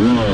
one.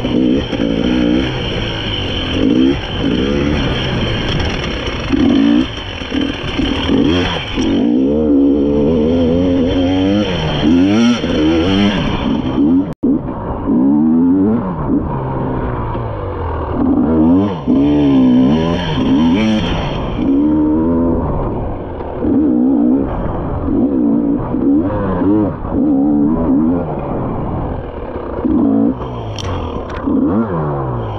Yeah. Wow.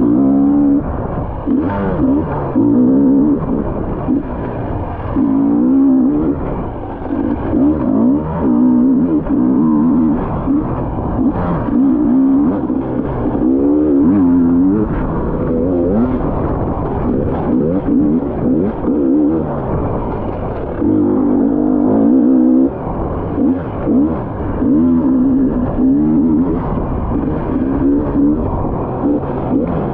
Thank you. 음.